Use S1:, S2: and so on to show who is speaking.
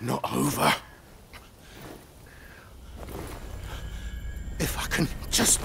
S1: not over. If I can just